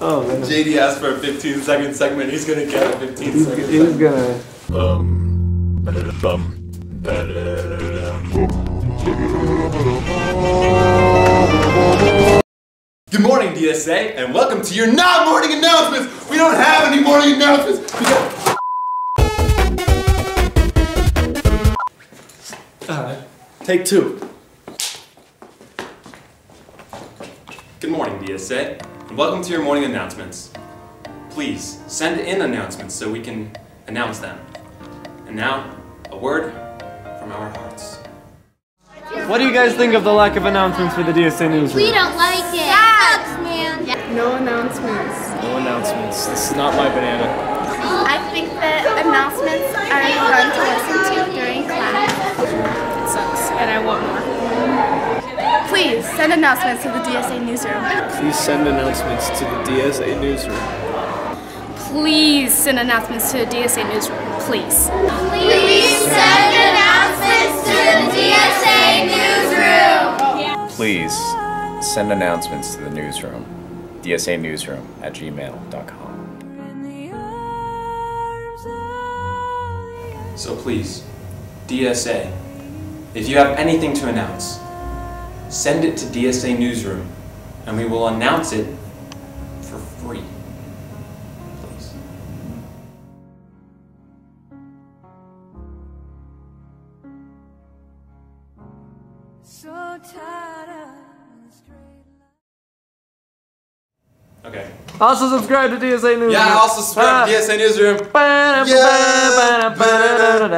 Oh man. JD asked for a 15 second segment. He's gonna get a 15 He's, second he's segment. gonna. Um, Good morning, DSA, and welcome to your not morning announcements. We don't have any morning announcements. We got- Alright, take two. Good morning, DSA, and welcome to your morning announcements. Please send in announcements so we can announce them. And now, a word from our hearts. What do you guys think of the lack of announcements for the DSA newsroom? We don't like it. Sucks, man. No announcements. No announcements. This is not my banana. I think that announcements are fun to listen to during class. It sucks, and I want more. Please send announcements to the DSA newsroom. Please send announcements to the DSA newsroom. Please send announcements to the DSA newsroom. Please. Please send announcements to the DSA newsroom. Please send announcements to the newsroom, dsanewsroom at gmail.com. So please, DSA, if you have anything to announce, send it to DSA Newsroom and we will announce it for free. Please. Okay. Also subscribe to DSA newsroom. Yeah, also subscribe to. DSA Newsroom. Ba-da-ba-ba-ba-ba-da-da-da.